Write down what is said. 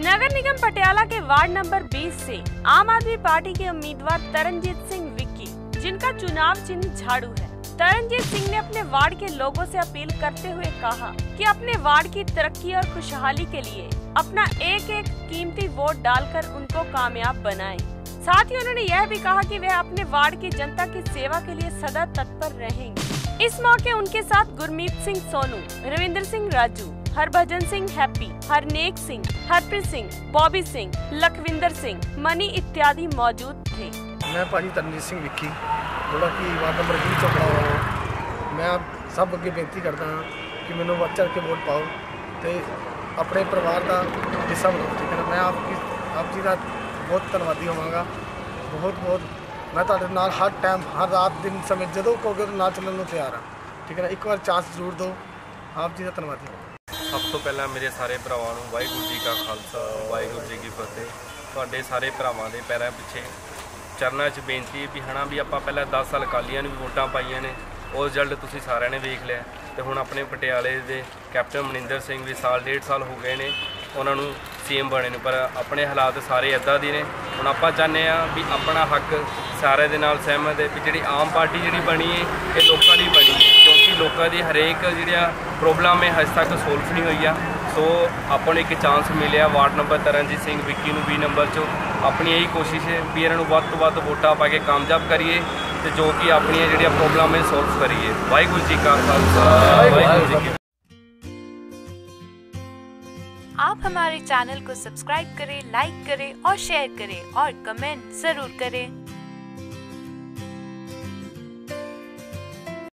नगर निगम पटियाला के ward number 20 से आम आदमी पार्टी के उम्मीदवार तरनजीत सिंह विक्की, जिनका चुनाव चिन्ह झाड़ू है तरनजीत सिंह ने अपने वार्ड के लोगों से अपील करते हुए कहा कि अपने वार्ड की तरक्की और खुशहाली के लिए अपना एक एक कीमती वोट डालकर उनको कामयाब बनाएँ। साथ ही उन्होंने यह भी कहा कि वह अपने वार्ड की जनता की सेवा के लिए सदा तत्पर रहेंगे इस मौके उनके साथ गुरमीत सिंह सोनू, रविंद्र सिंह राजू, हरभजन सिंह हैप्पी, हरनेक सिंह, हरप्रीत सिंह, बॉबी सिंह, लखविंदर सिंह, मनी इत्यादि मौजूद थे। मैं भाजी तरनजीत सिंह विक्की बोला कि वार्ड नंबर भी चो हुआ मैं आप सब अगे बेनती करता हाँ कि मैं बढ़ चढ़ के वोट पाओ तो अपने परिवार का हिस्सा बनाओ ठीक है मैं आपकी आप जी का बहुत धनवादी होवगा। बहुत बहुत ਮੈਂ ਤੁਹਾਡੇ ਨਾਲ ਹਰ ਟਾਈਮ ਹਰ ਰਾਤ ਦਿਨ ਸਮੇਂ ਜਦੋਂ ਕਹੋਗੇ ਉਦੋਂ ਨਾਲ ਚੱਲਣ ਨੂੰ ਤਿਆਰ ਹਾਂ। ਠੀਕ ਹੈ ਨਾ? ਇੱਕ ਵਾਰ ਚਾਂਸ ਜ਼ਰੂਰ ਦਿਓ। ਆਪ ਜੀ ਦਾ ਧੰਨਵਾਦੀ ਸਭ ਤੋਂ ਪਹਿਲਾਂ ਮੇਰੇ ਸਾਰੇ ਭਰਾਵਾਂ ਨੂੰ ਵਾਹਿਗੁਰੂ ਜੀ ਕਾ ਖਾਲਸਾ, ਵਾਹਿਗੁਰੂ ਜੀ ਕੀ ਫਤਿਹ। ਤੁਹਾਡੇ ਸਾਰੇ ਭਰਾਵਾਂ ਦੇ ਪੈਰਾਂ ਪਿੱਛੇ ਚਰਨਾਂ 'ਚ ਬੇਨਤੀ ਹੈ ਵੀ ਹਨਾ ਵੀ ਆਪਾਂ ਪਹਿਲਾਂ 10 ਸਾਲ ਅਕਾਲੀਆਂ ਨੂੰ ਵੀ ਵੋਟਾਂ ਪਾਈਆਂ ਨੇ। ਉਹ ਰਿਜ਼ਲਟ ਤੁਸੀਂ ਸਾਰਿਆਂ ਨੇ ਵੇਖ ਲਿਆ। ਤੇ ਹੁਣ ਆਪਣੇ ਪਟਿਆਲੇ ਦੇ ਕੈਪਟਨ ਮਨਿੰਦਰ ਸਿੰਘ ਵੀ ਸਾਲ, ਡੇਢ ਸਾਲ ਹੋ ਗਏ ਨੇ। ਉਹਨਾਂ ਨੂੰ ਸੀਐਮ ਬਣੇ ਨੂੰ। ਪਰ ਆਪਣੇ ਹਾਲਾਤ ਸਾਰੇ ਇਦਾਂ ਦੇ ਨੇ। ਹੁਣ ਆਪਾਂ ਚਾਹੁੰਦੇ ਆ ਵੀ ਆਪਣਾ ਹੱਕ ਸਾਰੇ ਦੇ ਨਾਲ ਸਹਿਮਤ ਹੈ ਵੀ ਜਿਹੜੀ ਆਮ ਪਾਰਟੀ ਜਿਹੜੀ ਬਣੀ ਹੈ ਇਹ ਲੋਕਾਂ ਲਈ ਬਣੀ ਹੈ ਕਿਉਂਕਿ ਲੋਕਾਂ ਦੀ ਹਰੇਕ ਜਿਹੜੀਆਂ ਪ੍ਰੋਬਲਮ ਹੈ ਹਜੇ ਤੱਕ ਸੋਲਵ ਨਹੀਂ ਹੋਈਆਂ ਸੋ ਆਪਾਂ ਨੂੰ ਇੱਕ ਚਾਂਸ ਮਿਲਿਆ ward number Taranjeet Singh Vicky ਨੂੰ 20 ਨੰਬਰ 'ਚੋਂ ਆਪਣੀ ਇਹੀ ਕੋਸ਼ਿਸ਼ ਹੈ ਵੀ ਇਹਨਾਂ ਨੂੰ ਵੱਧ ਤੋਂ ਵੱਧ ਵੋਟਾਂ ਪਾ ਕੇ ਕਾਮਯਾਬ ਕਰੀਏ ਤੇ ਜੋ ਕਿ ਆਪਣੀਆਂ ਜਿਹੜੀਆਂ ਪ੍ਰੋਬਲਮ ਹੈ ਸੋਲਵ ਕਰੀਏ ਵਾਹਿਗੁਰੂ ਜੀ ਕਾ ਖਾਲਸਾ ਵਾਹਿਗੁਰੂ ਜੀ ਕੀ आप हमारे चैनल को सब्सक्राइब करें लाइक करें और शेयर करें और कमेंट जरूर करें